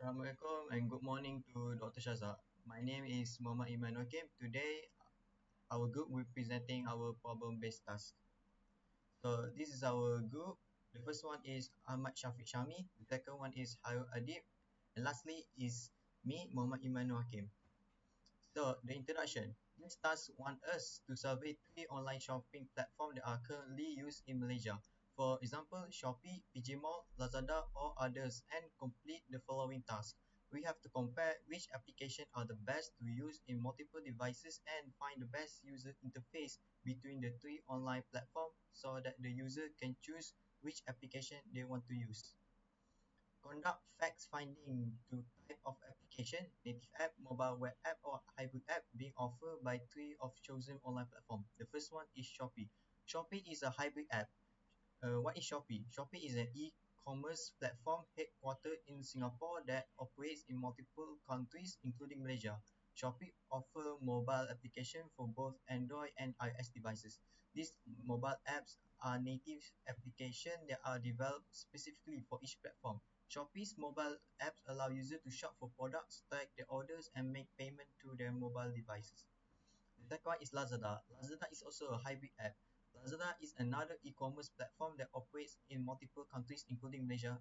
Assalamualaikum and good morning to Dr. Shazza. My name is Muhammad Iman Hakim. Today, our group will be presenting our problem-based task. So, this is our group. The first one is Ahmad Shafiq Shami. The second one is Harun Adib. And lastly is me, Muhammad Iman Hakim. So, the introduction. This task want us to survey three online shopping platforms that are currently used in Malaysia. For example, Shopee, PG Mall, Lazada or others and complete the following task. We have to compare which application are the best to use in multiple devices and find the best user interface between the three online platforms so that the user can choose which application they want to use. Conduct facts finding to type of application, native app, mobile web app or hybrid app being offered by three of chosen online platform. The first one is Shopee. Shopee is a hybrid app uh, what is Shopee? Shopee is an e-commerce platform headquartered in Singapore that operates in multiple countries including Malaysia. Shopee offer mobile application for both Android and iOS devices. These mobile apps are native applications that are developed specifically for each platform. Shopee's mobile apps allow users to shop for products, track their orders, and make payment to their mobile devices. The second one is Lazada. Lazada is also a hybrid app. Lazada is another e-commerce platform that operates in multiple countries including Malaysia.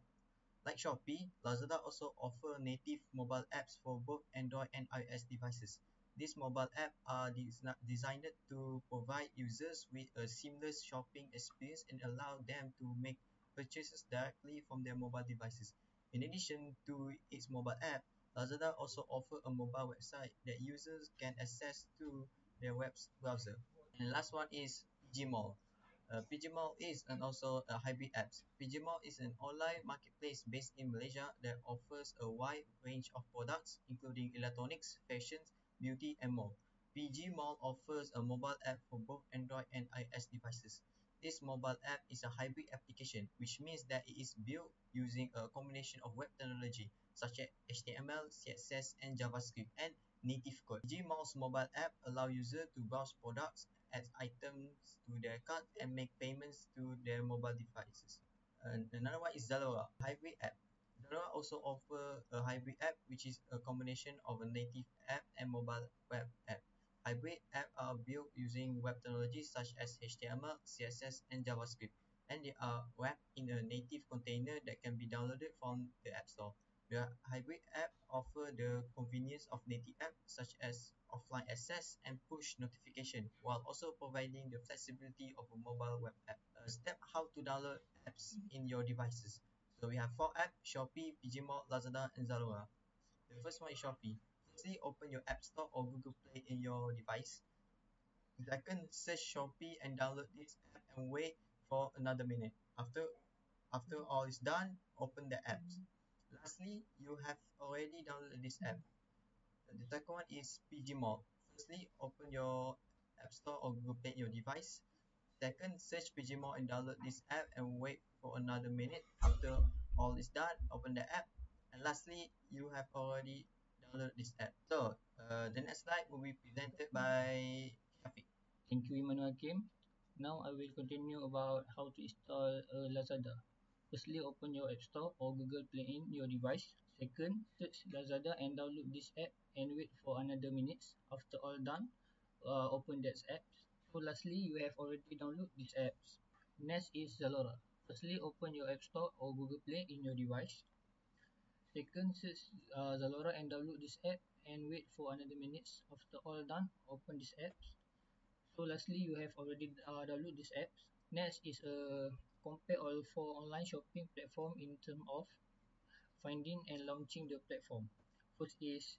Like Shopee, Lazada also offer native mobile apps for both Android and iOS devices. These mobile apps are designed to provide users with a seamless shopping experience and allow them to make purchases directly from their mobile devices. In addition to its mobile app, Lazada also offers a mobile website that users can access to their web browser. And last one is PGMall. Uh, PGMall is and also a hybrid apps. PGMall is an online marketplace based in Malaysia that offers a wide range of products including electronics, fashions, beauty and more. PGMall offers a mobile app for both Android and iOS devices. This mobile app is a hybrid application which means that it is built using a combination of web technology such as HTML, CSS and JavaScript and native code. Gmall's mobile app allow users to browse products add items to their cart and make payments to their mobile devices. And another one is Zalora, hybrid app. Zalora also offer a hybrid app which is a combination of a native app and mobile web app. Hybrid apps are built using web technologies such as HTML, CSS, and JavaScript, and they are wrapped in a native container that can be downloaded from the App Store. The hybrid app offer the convenience of native apps such as offline access and push notification while also providing the flexibility of a mobile web app. Uh, step how to download apps in your devices. So we have four apps, Shopee, PGMall, Lazada and Zalora. The first one is Shopee. Firstly, open your App Store or Google Play in your device. Second, search Shopee and download this app and wait for another minute. After, after all is done, open the apps. Lastly, you have already downloaded this app. The second one is PGMall. Firstly, open your App Store or Google Play your device. Second, search PGMall and download this app and wait for another minute. After all is done, open the app. And lastly, you have already downloaded this app. So, uh, the next slide will be presented by Shafiq. Thank you, Emmanuel Kim. Now I will continue about how to install a Lazada. Firstly, open your App Store or Google Play in your device. Second, search Lazada and download this app and wait for another minutes. After all done, uh, open that app. So lastly, you have already downloaded these apps. Next is Zalora. Firstly, open your App Store or Google Play in your device. Second, search uh, Zalora and download this app and wait for another minutes. After all done, open this apps. So lastly, you have already uh, downloaded these apps. Next is a uh, compare all four online shopping platform in terms of finding and launching the platform. First is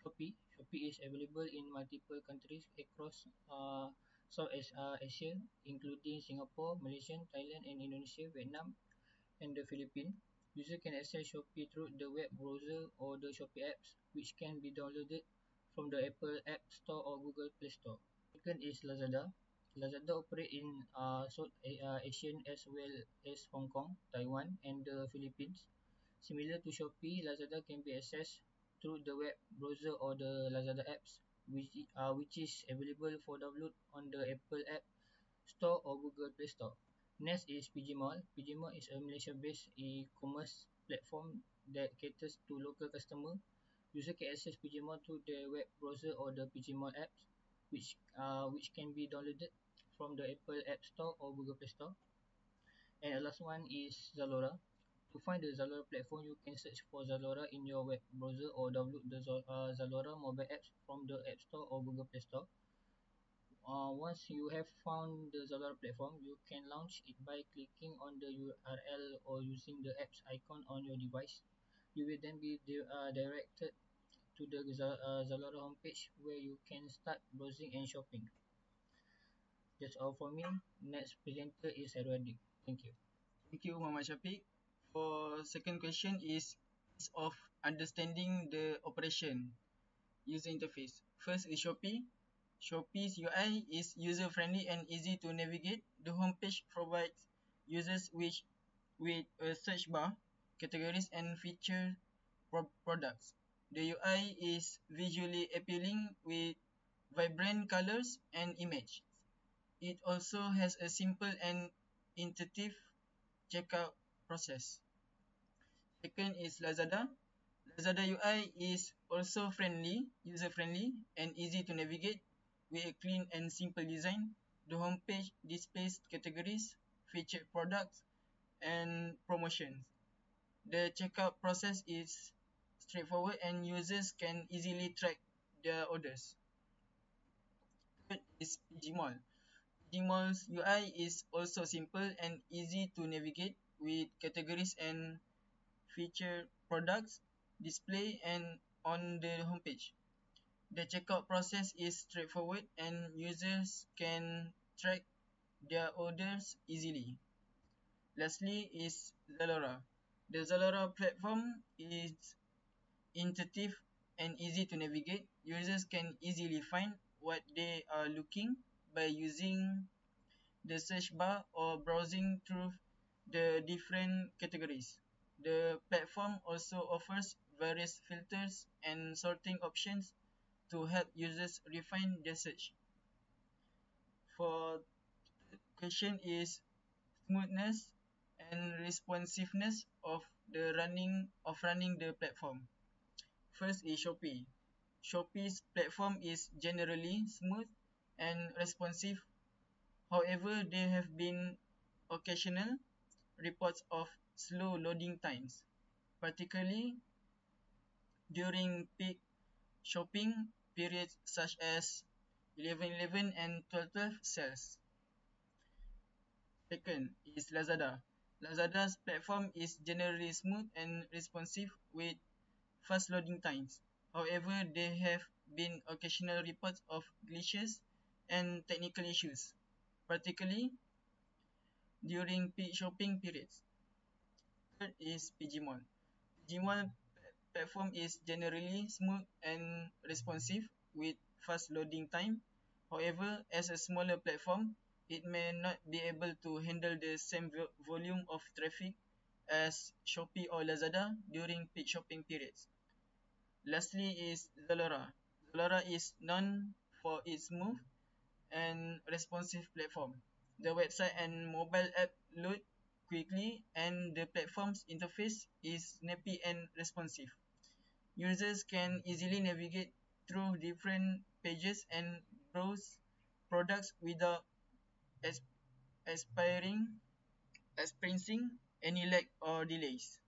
Shopee. Shopee is available in multiple countries across uh, Southeast uh, Asia, including Singapore, Malaysia, Thailand, and Indonesia, Vietnam, and the Philippines. User can access Shopee through the web browser or the Shopee apps, which can be downloaded from the Apple App Store or Google Play Store. Second is Lazada. Lazada operate in uh, South uh, Asian as well as Hong Kong, Taiwan, and the Philippines. Similar to Shopee, Lazada can be accessed through the web browser or the Lazada apps, which, uh, which is available for download on the Apple App Store or Google Play Store. Next is PG Mall. PG Mall is a Malaysia-based e-commerce platform that caters to local customer. User can access PGMall through their web browser or the PGMall apps, which uh, which can be downloaded from the Apple App Store or Google Play Store. And the last one is Zalora. To find the Zalora platform, you can search for Zalora in your web browser or download the uh, Zalora mobile apps from the App Store or Google Play Store. Uh, once you have found the Zalora platform, you can launch it by clicking on the URL or using the app's icon on your device. You will then be di uh, directed to the uh, Zalora homepage where you can start browsing and shopping. That's all for me. Next presenter is Edwardi. Thank you. Thank you, Muhammad Shafiq. For second question is is of understanding the operation user interface. First is Shopee. Shopee's UI is user-friendly and easy to navigate. The homepage provides users with, with a search bar, categories and feature pro products. The UI is visually appealing with vibrant colors and image. It also has a simple and intuitive checkout process. Second is Lazada. Lazada UI is also friendly, user-friendly, and easy to navigate with a clean and simple design. The homepage displays categories, featured products, and promotions. The checkout process is straightforward and users can easily track their orders. Third is PGMall. PGMall's UI is also simple and easy to navigate with categories and featured products display and on the homepage. The checkout process is straightforward and users can track their orders easily. Lastly is Zalora. The Zalora platform is intuitive and easy to navigate. Users can easily find what they are looking by using the search bar or browsing through the different categories. The platform also offers various filters and sorting options to help users refine their search. For question is smoothness and responsiveness of the running of running the platform. First is Shopee. Shopee's platform is generally smooth and responsive. However, there have been occasional reports of slow loading times, particularly during peak shopping periods such as 11.11 and 12.12 sales. Second is Lazada. Lazada's platform is generally smooth and responsive with fast loading times. However, there have been occasional reports of glitches and technical issues, particularly during peak shopping periods. Third is PGMall. PGMall platform is generally smooth and responsive with fast loading time. However, as a smaller platform, it may not be able to handle the same volume of traffic as Shopee or Lazada during peak shopping periods. Lastly is Zalora. Zalora is known for its smooth and responsive platform. The website and mobile app load quickly and the platform's interface is snappy and responsive. Users can easily navigate through different pages and browse products without expiring, experiencing any lag or delays.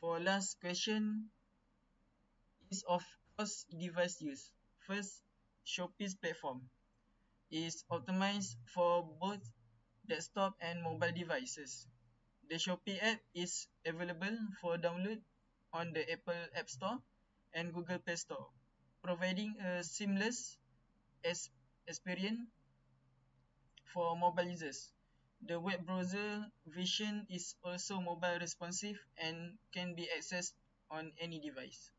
For last question is of course device use. First, Shopee's platform is optimized for both desktop and mobile devices. The Shopee app is available for download on the Apple App Store and Google Play Store, providing a seamless experience for mobile users. The web browser version is also mobile responsive and can be accessed on any device.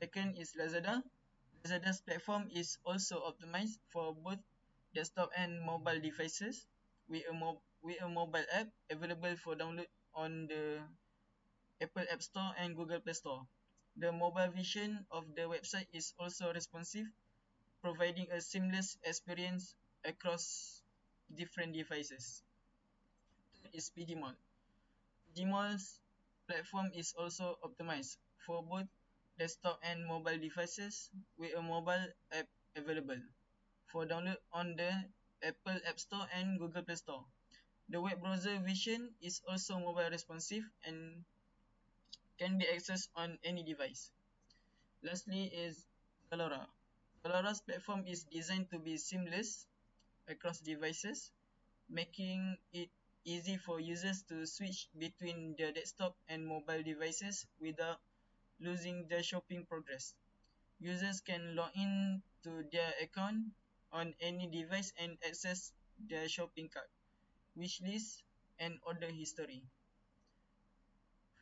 Second is Lazada. Lazada's platform is also optimized for both desktop and mobile devices with a, with a mobile app available for download on the Apple App Store and Google Play Store. The mobile version of the website is also responsive, providing a seamless experience across different devices. Third is. PGMall's platform is also optimized for both desktop and mobile devices with a mobile app available for download on the Apple App Store and Google Play Store. The web browser Vision is also mobile responsive and can be accessed on any device. Lastly is Zalora. Zalora's platform is designed to be seamless across devices, making it easy for users to switch between their desktop and mobile devices without losing their shopping progress. Users can log in to their account on any device and access their shopping cart, wish list, and order history.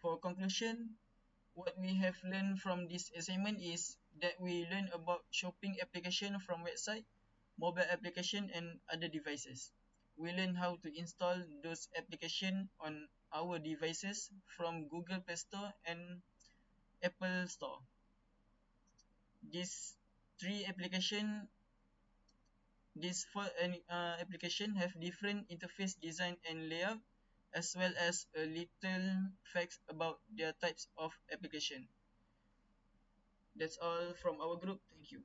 For conclusion, what we have learned from this assignment is that we learn about shopping application from website, mobile application, and other devices. We learn how to install those application on our devices from Google Play Store and Apple Store. These three application these four uh, application have different interface design and layout as well as a little facts about their types of application. That's all from our group. Thank you.